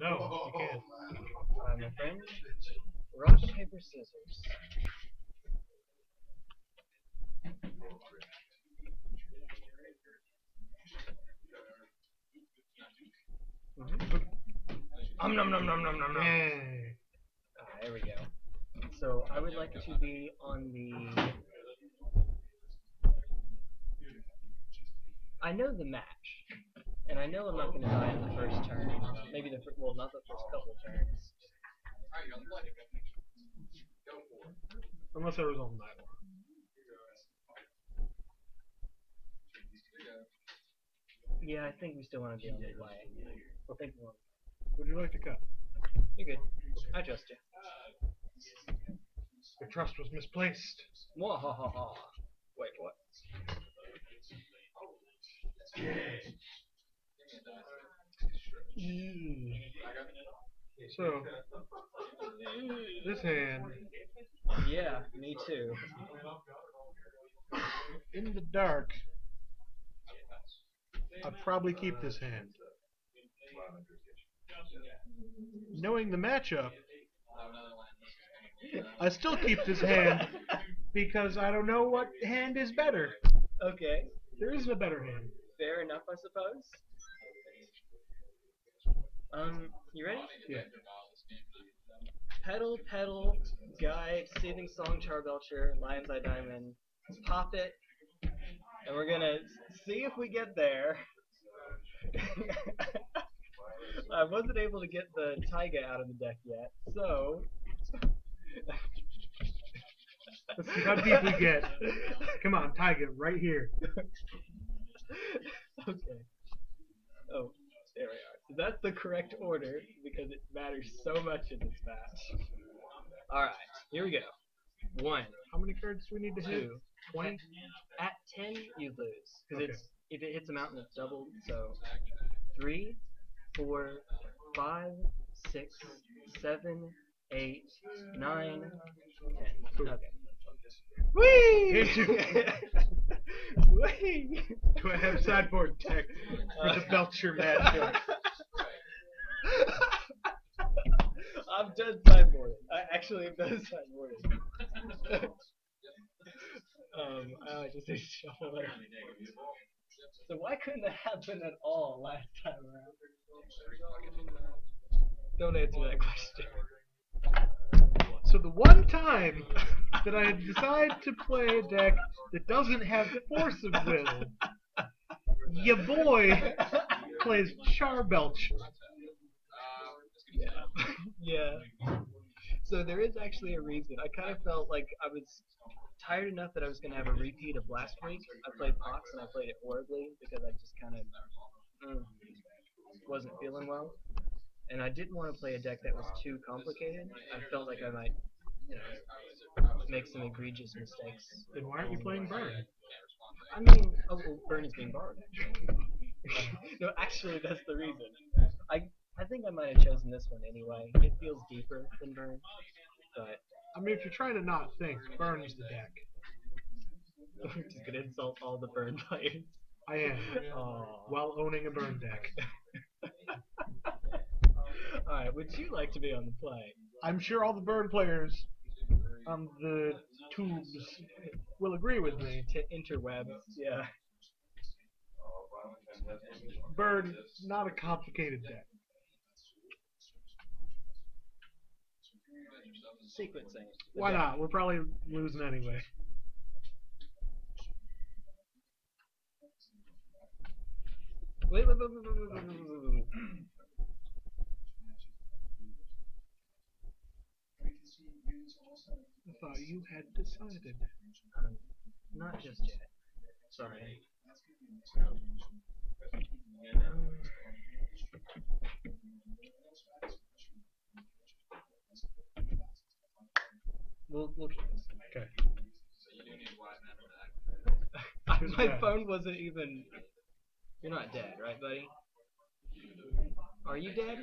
No, you can't. Alright, my friend. Rock, paper, scissors. Um, nom, nom, nom, nom, nom, nom. Yay. Ah, there we go. So I would like to be on the. I know the match, and I know I'm not going to die in the first turn. Maybe the fir- well, not the first couple turns. Unless I was on the night one. Yeah, I think we still want to be on the play. We'll think more. Would you like to cut? You're good. I trust you. Your trust was misplaced. Mwahaha. Wait, what? Mm. So, this hand, Yeah, me too. in the dark, I'd probably keep this hand. Knowing the matchup, I still keep this hand because I don't know what hand is better. Okay, There isn't a better hand. fair enough, I suppose. Um, you ready? Yeah. Petal, Petal, guide, Seething Song, Charbelcher, Lion's Eye Diamond. Pop it, and we're gonna see if we get there. I wasn't able to get the Taiga out of the deck yet, so. Let's see how deep we get. Come on, Taiga, right here. okay. Oh, there we are. So that's the correct order because it matters so much in this match. Alright, here we go. One, How many cards do we need to hit? two. 20? At ten, you lose. Because Okay. it's if it hits a mountain, it's doubled. So three, four, five, six, seven, eight, nine, ten. Okay. Whee! Whee! Do I have sideboard tech for the Belcher matchup? I've done sideboarding. I actually done sideboarding. um, I like to say. So why couldn't that happen at all last time around? Don't answer that question. So the one time that I decide to play a deck that doesn't have the force of will, your boy plays Charbelch. Yeah. So there is actually a reason. I kind of felt like I was tired enough that I was going to have a repeat of last week. I played Pox and I played it horribly because I just kind of mm, wasn't feeling well. And I didn't want to play a deck that was too complicated. I felt like I might, you know, make some egregious mistakes. Then why aren't you playing Burn? I mean, oh, well, Burn is being borrowed. no, actually, that's the reason. I I think I might have chosen this one anyway. It feels deeper than Burn, but I mean, if you're trying to not think, Burn is the deck. I'm just gonna insult all the Burn players. I am, Aw. while owning a Burn deck. Alright, would you like to be on the play? I'm sure all the Burn players on the tubes will agree with me. To interweb, yeah. Burn, not a complicated deck. sequencing. Why not? We're probably losing anyway. Wait, wait, wait, I thought you had decided. Um, not just yet. Sorry. Um, We'll, we'll keep this. Okay. Who's My dead? phone wasn't even. You're not dead, right, buddy? Are you dead?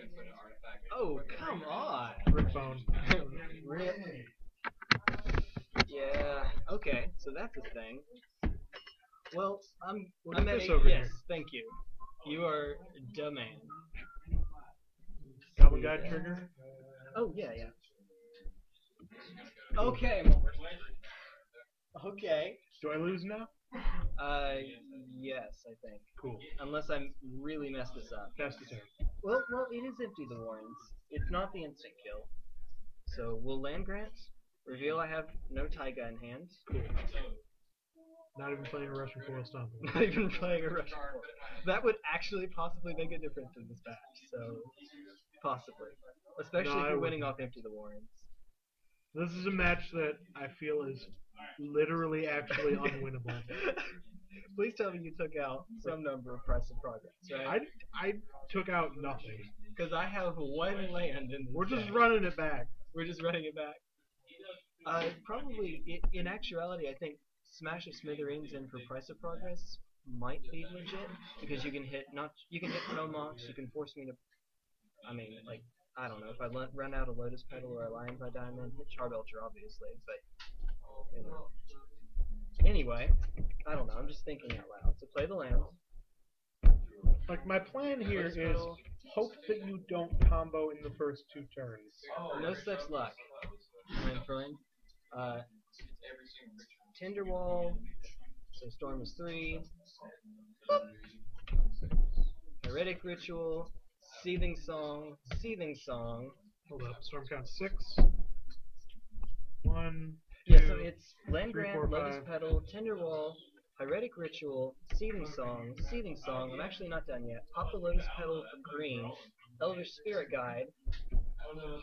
Oh, come on. Rip phone. Rip. Yeah. Okay. So that's a thing. Well, I'm. What I'm at this eight- over yes. here? Thank you. You are the man. One guy trigger? Oh yeah, yeah. Okay. Okay. Do I lose now? Uh, yes, I think. Cool. Unless I'm really messed this up. Pass the turn. Well, well, it is empty the warrens. It's not the instant kill. So we'll land grant. Reveal I have no taiga in hand. Cool. Not even playing a Russian foil stomp. Not even playing a Russian foil. That would actually possibly make a difference in this match. So possibly, especially No, if you're winning off empty the warrens. This is a match that I feel is literally actually unwinnable. Please tell me you took out some number of price of progress, I, right? I took out nothing. Because I have one land in this We're just deck. running it back. We're just running it back. Uh, probably, i in actuality, I think Smash of Smithereens in for Price of Progress might be legit because you can hit not you can hit Chrome Mox, you can force me to. I mean, like I don't know if I run out a Lotus Petal or a Lion's Eye Diamond, hit Charbelcher obviously, but you know. anyway, I don't know. I'm just thinking out loud. So play the land. Like my plan here Lotus is Petal. hope that you don't combo in the first two turns. No such luck, my friend. Uh, Tinderwall. So Storm is three. Pyretic Ritual. Seething Song. Seething Song. Hold up. Storm count six. One. two, Yeah, so it's Land three, Grant, four, Lotus five. Petal, Tinderwall, Pyretic Ritual, Seething Song, Seething Song. I'm actually not done yet. Pop the Lotus Petal for green, Elvish Spirit Guide,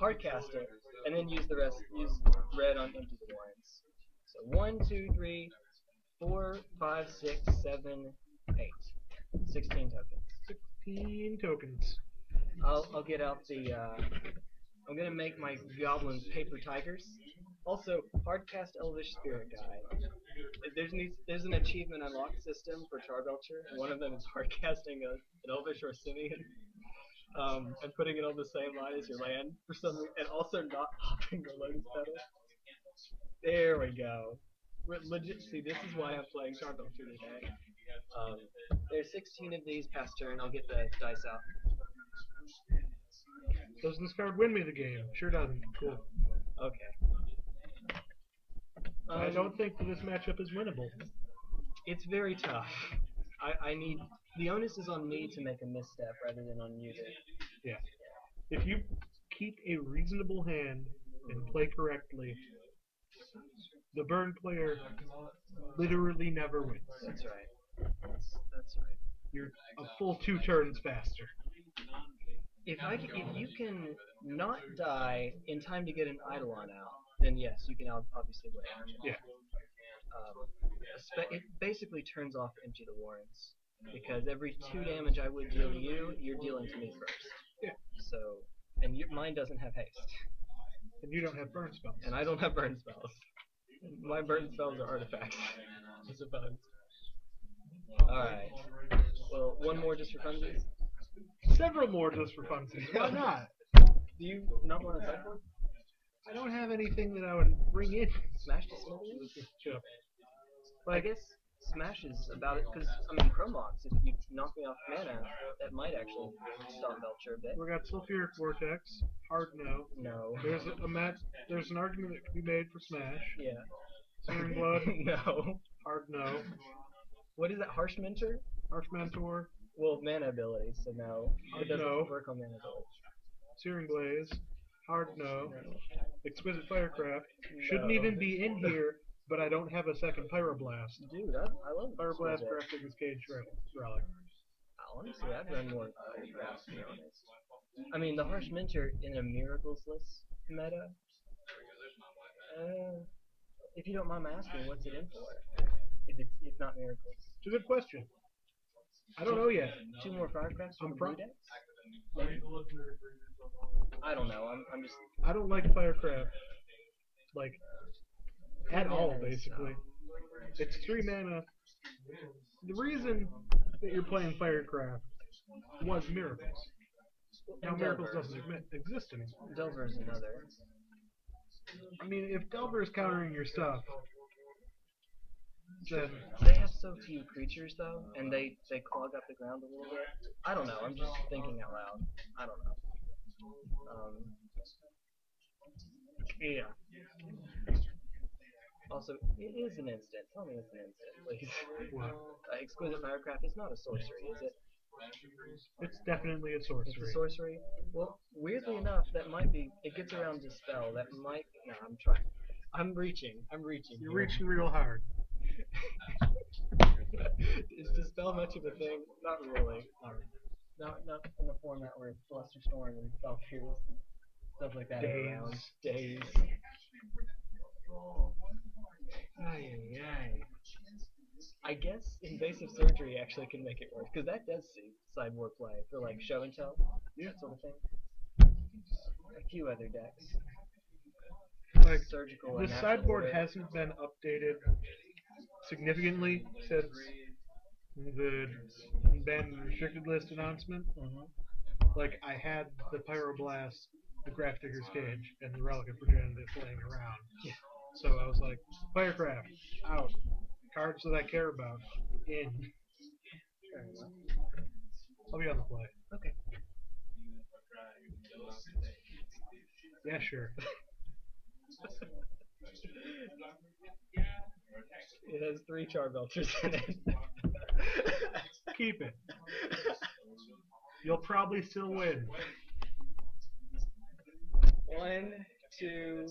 hardcast it, and then use the rest. Use red on Empty the Warrens. So one, two, three, four, five, six, seven, eight. Sixteen tokens. 16 tokens. I'll I'll get out the. Uh, I'm gonna make my goblins paper tigers. Also, hardcast Elvish Spirit Guide. There's an, there's an achievement unlock system for Charbelcher, one of them is hardcasting a, an Elvish or Simian, um, and putting it on the same line as your land for some reason, and also not popping the Lotus Petal. There we go. Legit. See, this is why I'm playing Charbelcher today. Um, there's 16 of these past turn. I'll get the dice out. Does this card win me the game? Sure doesn't. Cool. Okay. I Um, don't think that this matchup is winnable. It's very tough. I, I need the onus is on me to make a misstep rather than on you to. Yeah. If you keep a reasonable hand and play correctly, the burn player literally never wins. That's right. That's, that's right. You're a full two turns faster. If I can, if you can not die in time to get an Eidolon out, then yes, you can ob- obviously win. Yeah. Um, it basically turns off empty the warrens because every two damage I would deal to you, you're dealing to me first. Yeah. So, and your, mine doesn't have haste, And you don't have burn spells. and I don't have burn spells. My burn spells are artifacts, I suppose. Alright. Well, one more just for funsies. Several more just for funsies. Why not? Do you not want to sideboard? I don't have anything that I would bring in. Smash to smithereens? Sure. I guess Smash is about it, because, I mean, Chrome Mox, if you knock me off mana, that might actually stop Belcher a bit. We got Sulfuric Vortex. Hard no. No. There's a, a mat. There's an argument that can be made for Smash. Yeah. Searing Blood. no. Hard no. What is that, Harsh Mentor? Harsh Mentor. Well, mana ability, so no. It doesn't No. work on mana ability. Searing Blaze. Hard no. Exquisite Firecraft. Shouldn't No. even be in here, but I don't have a second Pyroblast. Dude, I, I love Pyroblast crafting is Cage Relic. Honestly, I'd run more Firecraft, to be honest. I mean, the Harsh Mentor in a Miracle-less meta, uh, if you don't mind my asking, what's it in for? If it's if not Miracles. It's a good question. I don't know yet. Two more Firecrafts from pro- Blue? I don't know, I'm, I'm just... I don't like Firecraft. Like, at all, basically. It's three mana. The reason that you're playing Firecraft was Miracles. Now and Miracles Delver. doesn't exist anymore. Delver is another. I mean, if Delver is countering your stuff, then They have so few creatures, though, and they, they clog up the ground a little bit. I don't know, I'm just thinking out loud. I don't know. Um, yeah. Also, it is an instant. Tell me it's an instant, please. What? Uh, Exquisite Firecraft is not a sorcery, is it? It's definitely a sorcery. It's a sorcery. Well, weirdly enough, that might be. It gets around dispel. That might. No, I'm trying. I'm reaching. I'm reaching. You're here. reaching real hard. Is dispel much of a thing? Not really. Not not in the format where it's Bluster Storm and Valkyries stuff like that Days. around. Days. Ay, ay, ay. I guess invasive surgery actually can make it work because that does see sideboard play for like show and tell, Yeah. that sort of thing. A few other decks. Like Surgical. the sideboard hasn't been updated significantly since the banned restricted list announcement. Mhm. Like I had the Pyroblast, the Grafdigger's Cage, and the Relic of Progenitus laying around. Yeah. So I was like, Firecraft, out. Cards that I care about, in. I'll be on the play. Okay. Yeah, sure. It has three Charbelchers in it. Keep it. You'll probably still win. One, two,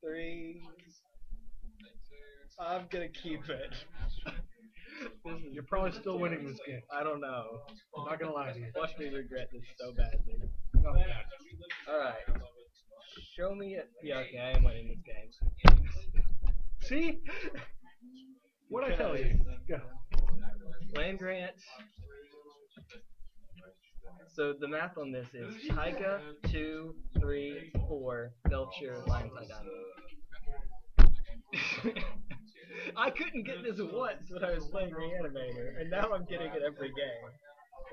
three. I'm gonna keep it. You're probably still winning this game. I don't know. I'm not gonna lie to you. Watch me regret this so badly. Oh, Alright. Show me it. Yeah, okay, I am winning this game. See? What I tell you? Go. Land grant. So the math on this is Taiga, 2, 3, 4, Belcher, Diamond. I couldn't get this once when I was playing Reanimator, and now I'm getting it every game.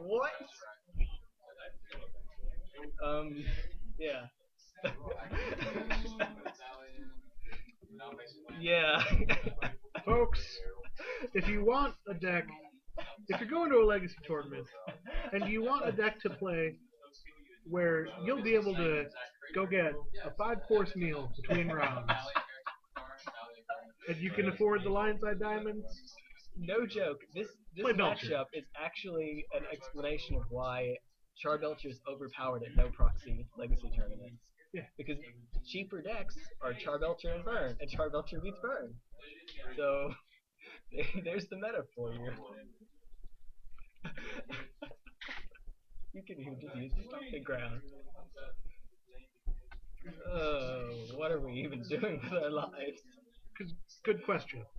What? Um, yeah. yeah. Folks, if you want a deck, if you're going to a Legacy tournament, and you want a deck to play where you'll be able to go get a five course meal between rounds, and you can afford the Lion's Eye Diamonds, no joke. This this Play Belcher. matchup is actually an explanation of why Charbelcher is overpowered at no proxy legacy tournaments. Yeah. Because cheaper decks are Charbelcher and Burn, and Charbelcher beats Burn. So there's the meta for you. you can even just use the stomping ground. Oh, what are we even doing with our lives? 'cause good question.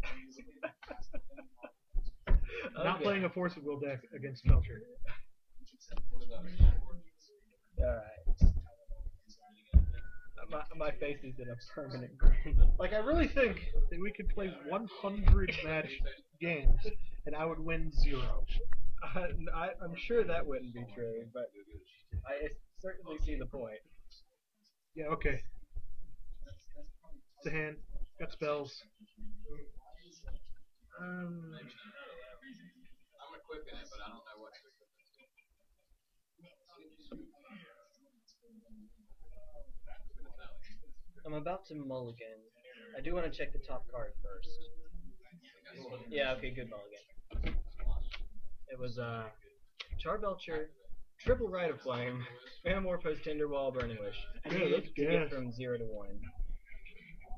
Not Okay. playing a Force of Will deck against Belcher. Alright. My, my face is in a permanent grin. Like, I really think that we could play 100 match games, and I would win zero. I, I, I'm sure that wouldn't be true, but I certainly see the point. Yeah, okay. It's a hand. Got spells. Um, I'm about to mulligan. I do want to check the top card first. Yeah, okay, good mulligan. It was uh, Charbelcher, triple Rite of Flame, Manamorphose, Tinderwall, Burning Wish. I Yeah, that's to get from zero to one.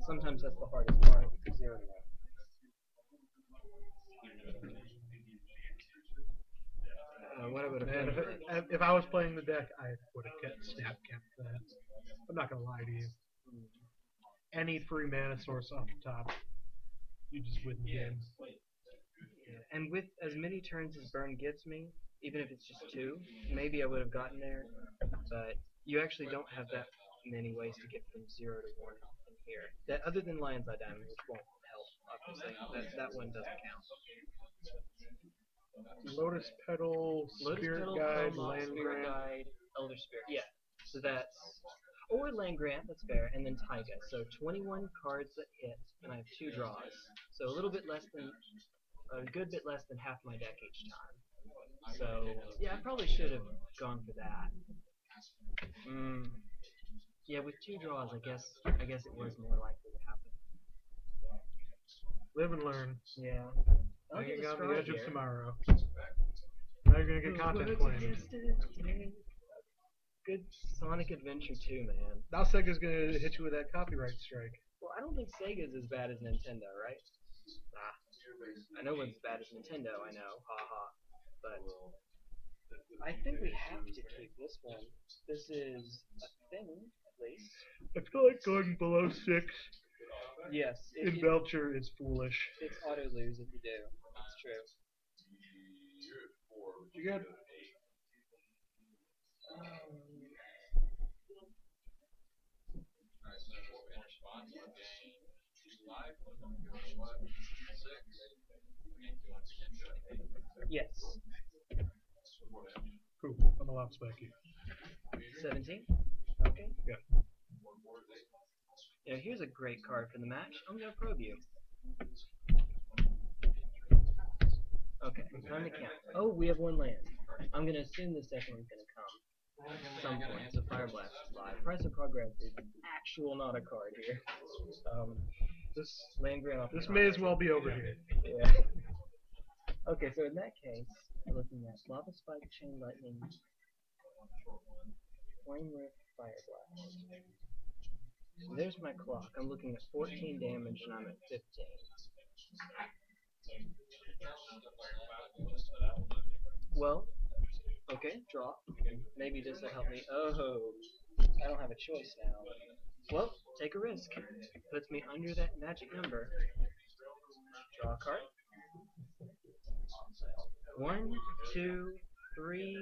Sometimes that's the hardest part, zero to one. Uh, what I would have Man, if, if I was playing the deck, I would have kept snap kept that. I'm not gonna lie to you. Mm-hmm. Any free mana source off the top, you just win the game. Yeah, and with as many turns as Burn gives me, even if it's just two, maybe I would have gotten there. But you actually don't have that many ways to get from zero to one in here. That other than Lion's Eye Diamond, which won't help, obviously. That that one doesn't count. Lotus Petal, Lotus Spirit Petal, Guide, Hellmouth, Land Spirit Grant. Guide, Elder Spirit. Yeah. So that's or Land Grant, that's fair, and then Taiga. So 21 cards that hit, and I have two draws. So a little bit less than, a good bit less than half my deck each time. So yeah, I probably should have gone for that. Mm. Yeah, with two draws, I guess I guess it was more likely to happen. Live and learn. Yeah. I I'll get get on the edge of tomorrow. Now you're gonna get Those content claimed. Of yesterday. Good Sonic Adventure 2, man. Now Sega's gonna hit you with that copyright strike. Well, I don't think Sega's as bad as Nintendo, right? Ah. I know it's as bad as Nintendo, I know, haha. But I think we have to keep this one. This is a thing, at least. I feel like going below six Yes, it, in it- Belcher is foolish. it's auto lose if you do. It's true. You got Yes. cool. I'm a lot spiky. 17? Okay. Yeah. Yeah, here's a great card for the match. I'm gonna probe you. Okay, time to count. Oh, we have one land. I'm gonna assume the second one's gonna come. At some point, so Fire Blast is live. Price of Progress is actual not a card here. Um, This land grant off this may as well be over here. Yeah. Okay, so in that case, we're looking at Lava Spike, Chain Lightning, Flame Rift, Fire Blast. So there's my clock. I'm looking at 14 damage and I'm at 15. Well, okay, draw. Maybe this will help me. Oh, I don't have a choice now. Well, take a risk. Puts me under that magic number. Draw a card. One, two, three.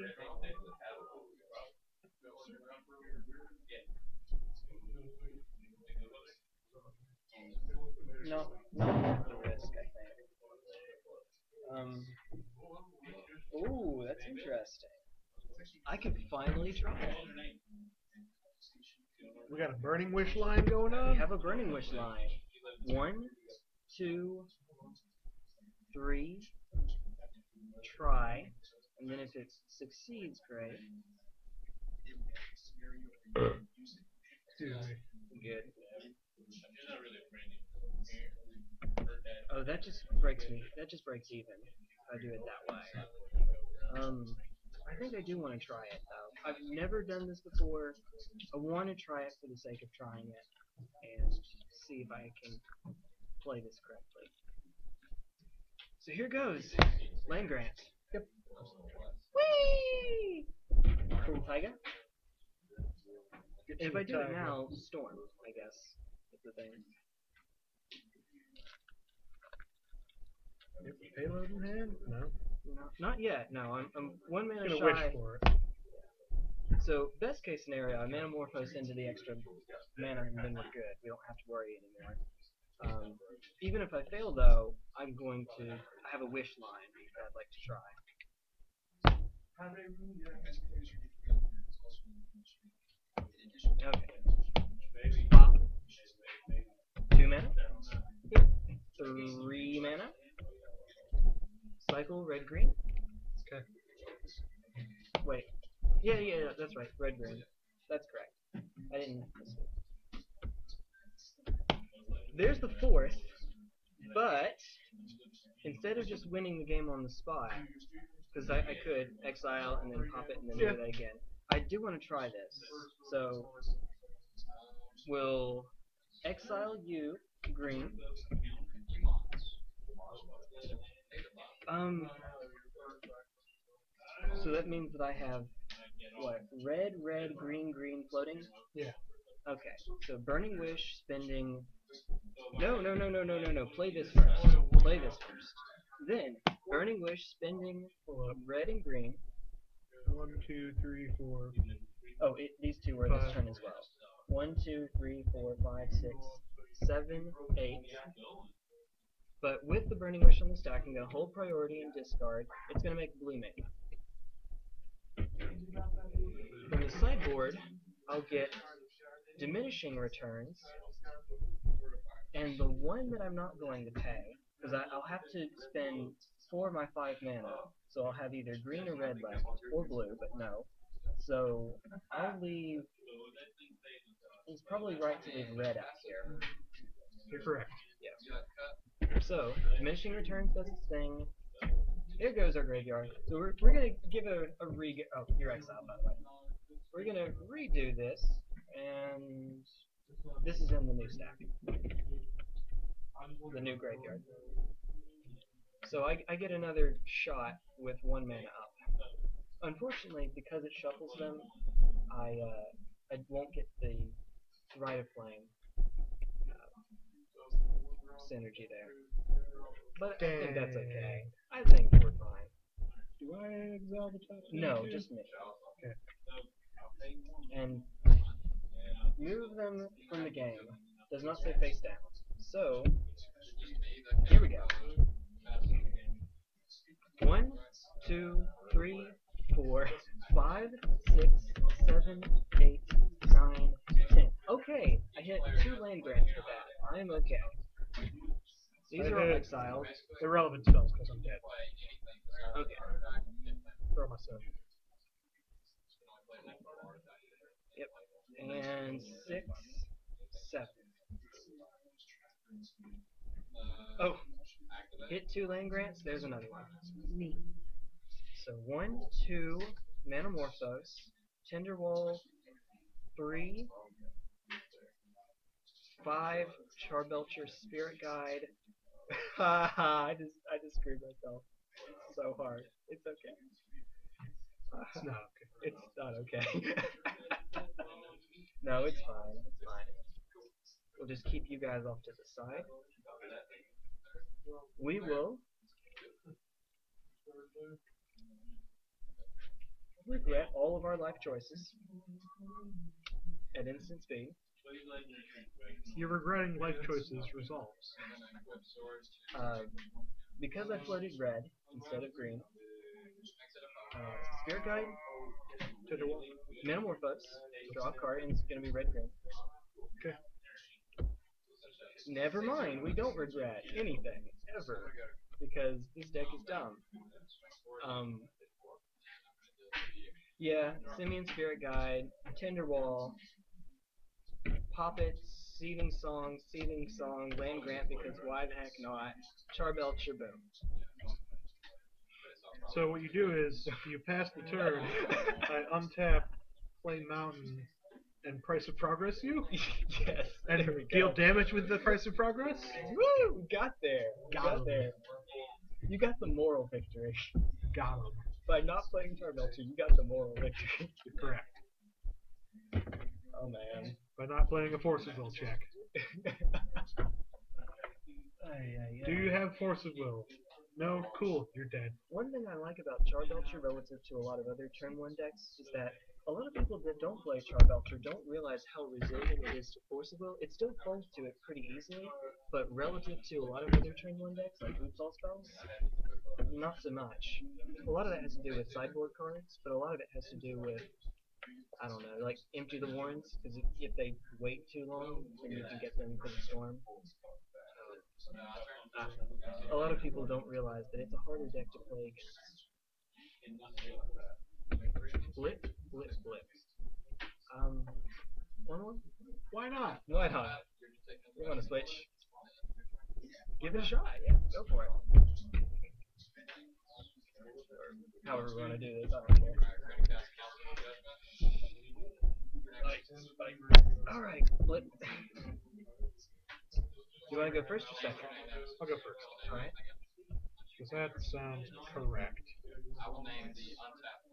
No, not risk, I think. Um. Ooh, that's interesting. I could finally try it. We got a burning wish line going on. We have a burning wish line. One, two, three. Try, and then if it succeeds, great. Me. Good. Oh, that just breaks me. That just breaks even. I do it that way. Um, I think I do want to try it though. I've never done this before. I want to try it for the sake of trying it and see if I can play this correctly. So here goes. Land grant. Yep. Whee! Cool Taiga. If I do it now, storm. I guess is the thing. Payload in hand? No. No, not yet. No, I'm, I'm one mana gonna shy. wish for it. So best case scenario, I manamorphose into the extra mana and then we're good. We don't have to worry anymore. Um, even if I fail though, I'm going to I have a wish line that I'd like to try. Okay. Red green. That's correct. I didn't. There's the fourth, but instead of just winning the game on the spot, because I, I could exile and then pop it and then Yeah. do that again. I do want to try this. So we'll exile you, green. Um. So that means that I have what? Red, red, green, green floating. Yeah. Okay. So burning wish, spending. No, no, no, no, no, no, no. Play this first. Play this first. Then burning wish, spending red and green. One, two, three, four. Oh, it, these two were this turn as well. One, two, three, four, five, six, seven, eight. But with the Burning Wish on the stack, I'm going to hold priority and discard. It's going to make blue mana. From the sideboard, I'll get diminishing returns, and the one that I'm not going to pay, because I'll have to spend four of my five mana, so I'll have either green or red left, or blue, but no. So I'll leave It's probably right to leave red out here. You're correct. Yeah. So, diminishing returns does its thing. There goes our graveyard. So we're, we're gonna give a, a re- oh, you're exiled by the way. We're gonna redo this, and this is in the new stack. The new graveyard. So I, I get another shot with one mana up. Unfortunately, because it shuffles them, I uh, I won't get the Rite of Flame uh, synergy there. But I think that's okay. I think we're fine. Do I exile the top? No, just me. Okay. And move them from the game. Does not say face down. So here we go. One, two, three, four, five, six, seven, eight, nine, ten. Okay, I hit two land grants for that. I'm okay. These I are all hit exiled. Irrelevant spells because I'm dead. Okay. Throw myself. Yep. And six, seven. Oh, hit two land grants. There's another one. Neat. So one, two, Manamorphose, Tinderwall, three, five, Charbelcher Spirit Guide. I just I just screwed myself so hard. It's okay. It's not okay. It's not okay. no, it's fine. It's fine. We'll just keep you guys off to the side. We will regret all of our life choices at instant speed. You're regretting life choices resolves. Uh, because I floated red instead of green. Uh, Spirit Guide, Tinderwall. Manamorphose, draw a card, and it's going to be red green. Okay. Never mind, we don't regret anything, ever, because this deck is dumb. Um, yeah, Simian Spirit Guide, Tinderwall, Poppets, Seething Song, Seething Song, Land Grant, because why the heck not? Charbelcher Boom. So what you do is you pass the turn, I untap Flame Mountain, and Price of Progress you, yes, and deal damage with the Price of Progress. Woo! Got there. Got Got, there. You got the moral victory. Got him. By not playing Charbelcher, you got the moral victory. You're correct. oh man. By not playing a Force of Will check. Do you have Force of Will? No? Cool. You're dead. One thing I like about Charbelcher relative to a lot of other turn 1 decks is that a lot of people that don't play Charbelcher don't realize how resilient it is to Force of Will. It still falls to it pretty easily, but relative to a lot of other turn 1 decks, like Oops All spells, not so much. A lot of that has to do with sideboard cards, but a lot of it has to do with, I don't know, like Empty the Warrens, because if, they wait too long, then you can get them for the storm. Uh, a lot of people don't realize that it's a harder deck to play against. Blip, blip, blip. Um, one one? Why not? Why not? You want to switch? Give it a shot. Yeah, go for it. However we want to do this, I don't care. Alright, blip. You want to go first or second? I'll go first. Alright. Because that sounds correct. I will name the untapped.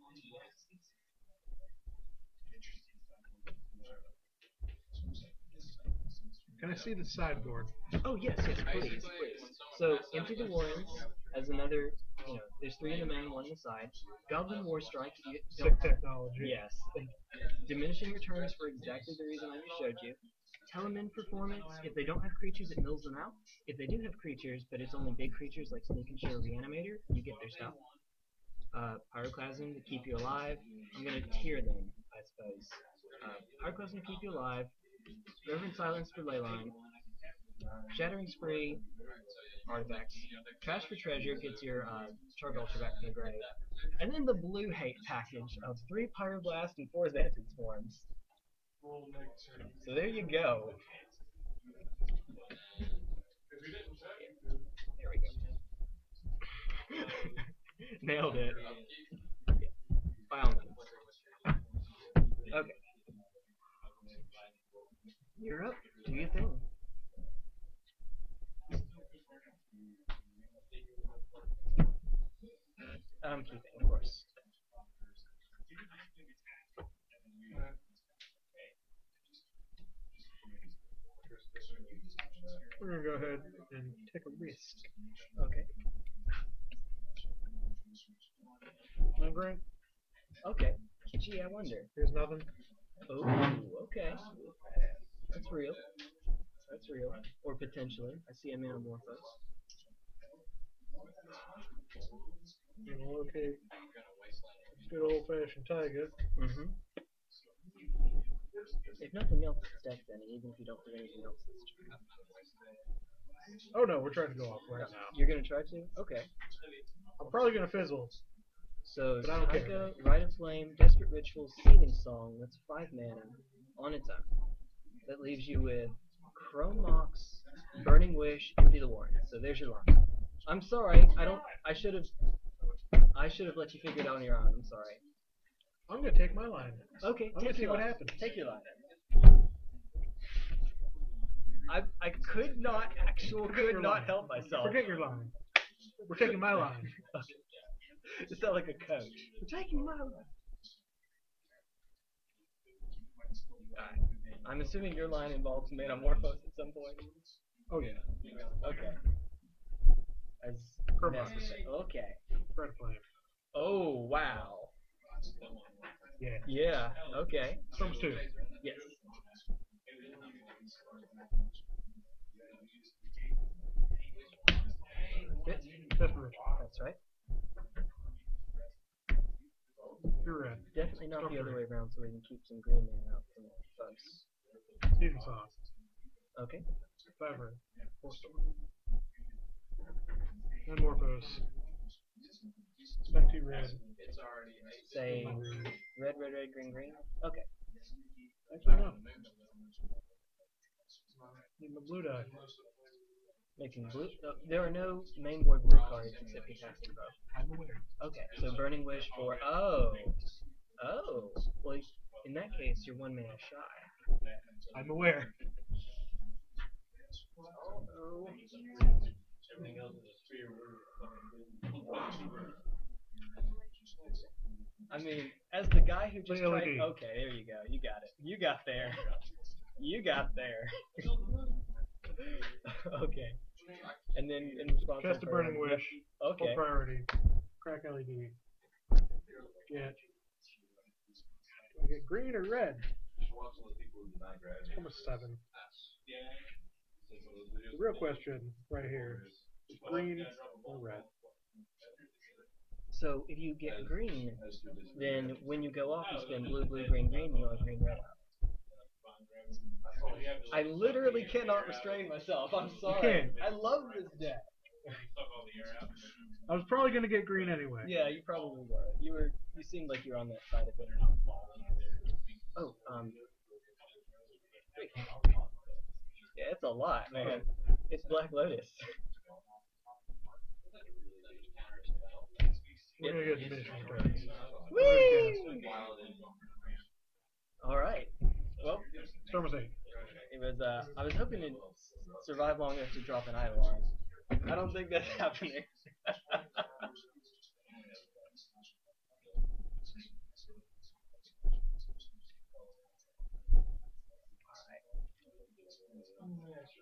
Can I see the sideboard? Oh yes, yes, please, please. So empty the warrens as another. You know, there's three in the main, one in the side. Goblin War Strike. You Sick technology. yes. Diminishing returns for exactly the reason I just showed you. Telemin performance. If they don't have creatures, it mills them out. If they do have creatures, but it's only big creatures like Sneak and Show Reanimator, you get their stuff. Uh, Pyroclasm to keep you alive. I'm gonna tier them, I suppose. Uh, Pyroclasm to keep you alive. Reverent Silence for Leyline. Shattering Spree, artifacts. Trash for Treasure gets your uh, Charbelcher back from the grave. And then the blue hate package of three Pyroblast and four Xanthid Swarms. So there you go. There we go. Nailed it. Means. Okay. You're up. Do your thing. I'm keeping, of course. We're gonna go ahead and take a risk. Okay. No, Grant? Okay. Gee, I wonder. Here's nothing. Oh, okay. That's real. That's real. Or potentially. I see a manamorphose. You know, locate good old fashioned Taiga. Mm-hmm. If nothing else, it's then, even if you don't do anything else. Oh no, we're trying to go off right now. You're gonna try to? Okay. I'm probably gonna fizzle. So, But I don't care. Psycho, Rite of Flame, Desperate Ritual, Seething Song, that's 5 mana on its own. That leaves you with Chrome Mox, Burning Wish, Empty the Warren. So there's your line. I'm sorry, I don't, I should have, I should have let you figure it out on your own, I'm sorry. I'm gonna take my line. Okay, I'm gonna see what line. happens. Take your line. I, I could not, actual could not line. help myself. Forget your line. We're taking my line. You not like a coach. We're taking my line. I'm assuming your line involves Manamorphose at some point. Oh yeah. Okay. As Chrome Ness Mox. would say. Okay. Red flame. Oh wow. Yeah. Yeah. Okay. Storms two. Yes. That's right. You're red. Definitely not the other way around, so we can keep some green man out from folks. Steven Saw. Okay. Five red. Four storm. Manamorphose. Spec two red. Say red, red, red, green, green. Okay. Actually no. Need my blue die. Making blue. There are no main board blue cards except for casting aware. Okay, so Burning Wish for oh, oh. Well, in that case, you're one mana shy. I'm aware. Oh. I mean, as the guy who just The tried. Okay, there you go. You got it. You got there. You got there. okay. And then in response, Cast a burning Burn- wish. Okay. Full priority. Crack LED. Get. Do I get green or red? Almost seven. The real question right here is green or red? So if you get green, then when you go off, you spin blue, blue, green, green. You have green, red. I literally cannot restrain myself. I'm sorry. can. I love this deck. I was probably gonna get green anyway. Yeah, you probably were. You were. You seemed like you were on that side of it. Oh, um. Yeah, it's a lot, man. It's Black Lotus. We're gonna get diminishing returns. Whee! All right. Well, Storm is eight. it was. Uh, I was hoping to survive long enough to drop an Eidolon. I don't think that's happening.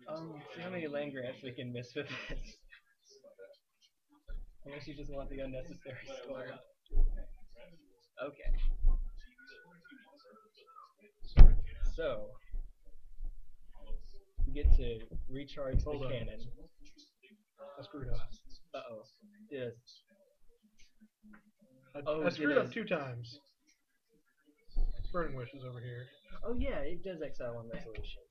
Um, see how many land grants we can miss with this. Unless you just want the unnecessary score. Okay. So, you get to recharge Hold the on. cannon. I screwed up. Uh oh. Yes. I, Oh, I screwed it up is. two times. Burning Wish is over here. Oh yeah, it does exile on resolution.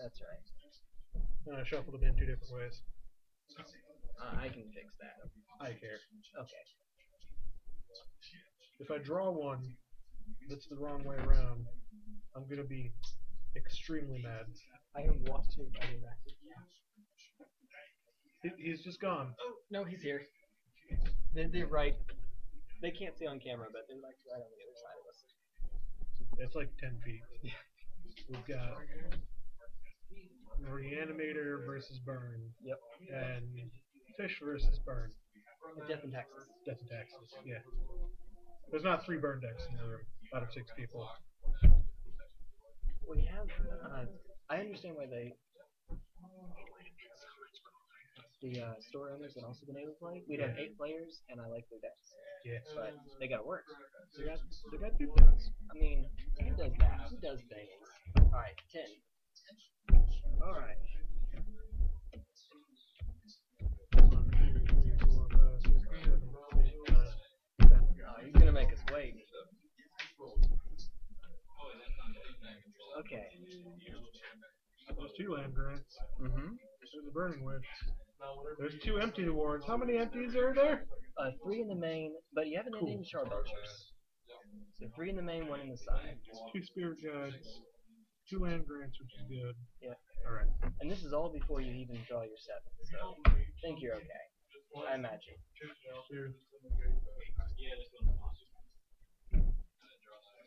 That's right. And I shuffled them in two different ways. Uh, I can fix that. I care. Okay. If I draw one that's the wrong way around, I'm gonna be extremely mad. I am watching Buddy Matthews. He, he's just gone. Oh no, he's here. They're, they're right. They can't see on camera, but they're like right on the other side of us. It's like ten feet. We've got Reanimator versus Burn. Yep. And Fish versus Burn. Death in Texas. Death and taxes. Yeah. There's not three burn decks in the room out of six people. Uh, I understand why they. The uh, store owners had also been able to play. We'd have eight players, and I like their decks, Yeah. but they gotta work. They got they got two things. I mean, who does that? Who does things? All right, ten. All right. One, two, three, four, five, six, seven, eight, nine. Oh, he's gonna make us wait. Okay. There's two land grants. Mm-hmm. There's a Burning Wish. There's two empty awards. How many empties are there? Uh, three in the main, but you have an Cool. Indian Charbelchers. So three in the main, one in the side. Two spirit guides. Two land grants, which is good. Yeah. All right. And this is all before you even draw your seven, so I think you're okay. I imagine.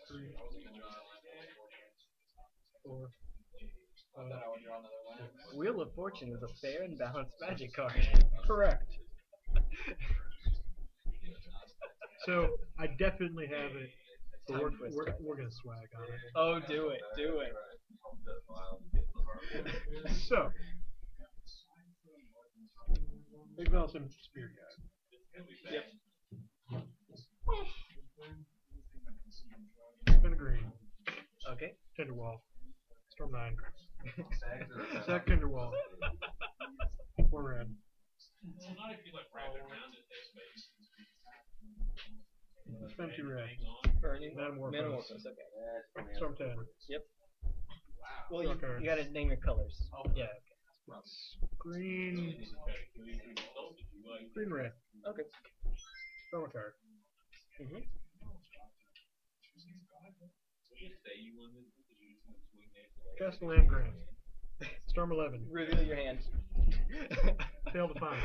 Three. Six. Wheel of Fortune is a fair and balanced magic card. Correct. So I definitely have it. But we're, we're, we're gonna swag on it. Oh, do it, do it. So Big Elvish Spirit Guide. Yep. A green. Okay. Tinderwall. Storm nine. Sack Tinder Wall. Four red. Spin two red. Burning. Manamorphose. Manamorphose, okay. Storm ten. Well, you, Okay. you gotta name your colors. Yeah, Green. Green red. okay. Storm a card. Mm-hmm. Cast land grant. Storm eleven. Reveal your hand. Fail to find.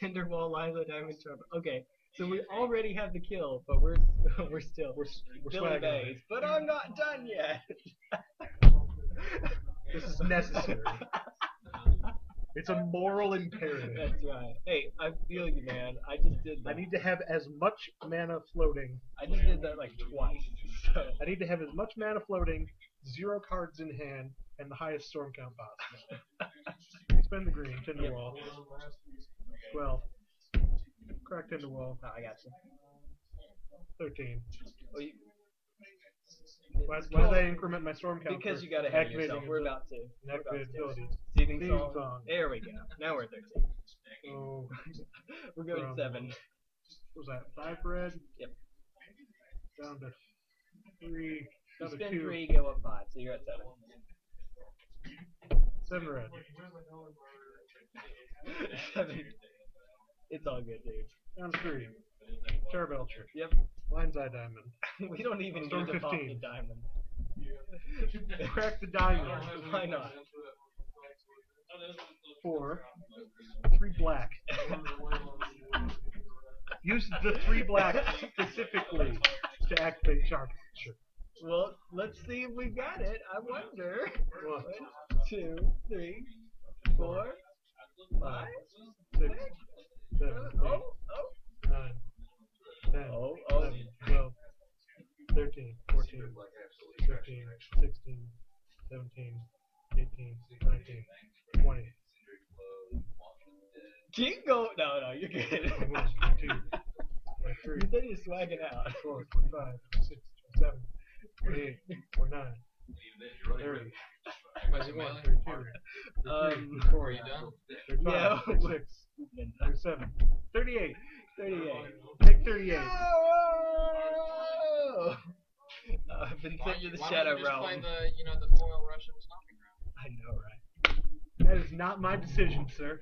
Tinder Wall, Lila, Diamond, Charm. Okay, so we already have the kill, but we're we're still We're, we're Billy swagging Bays. But I'm not done yet. This is necessary. It's a moral imperative. That's right. Hey, I feel you, man. I just did that. I need to have as much mana floating. I just did that like twice. So I need to have as much mana floating, zero cards in hand, and the highest storm count possible. Spend the green, Tinder Wall. Twelve. Crack Tinder Wall. Oh, I got you. Thirteen. Well, you Why, why did I increment my storm count? because you got of activating yourself. We're about to. We're about to. abilities? Seething Seething song. Song. There we go. Now we're at 13. So, We're going Um, seven. what was that? Five red? Yep. Down to three. You to spend two. three, go up five, so you're at seven. Seven red. seven. It's all good, dude. Down three. Charbelcher. Yep. Lion's Eye Diamond. we don't even Storm need to pop 15. the diamond. Crack the diamond. Why not? Four. Three black. Use the three black specifically to activate Charbelcher. Well, let's see if we got it. I wonder. One, two, three, four, five, six, seven, oh, eight, oh, nine, ten, Oh, oh. eleven, twelve, thirteen, fourteen, fifteen, sixteen, seventeen, eighteen, nineteen, twenty, Keep going. No, no, you're good. twenty-one, twenty-two, twenty-three, you said you're swagging out. 24, 25, 26, 27, 28, 29, 30, Why is it 31, mailing? 32, Um, 33, Are you done? 35, Yeah. 36, 37, 38. 38. Take 38. No! I've been sent to the why shadow don't you just realm. play the, you know, the foil Russian stomping ground? I know, right? That is not my decision, sir.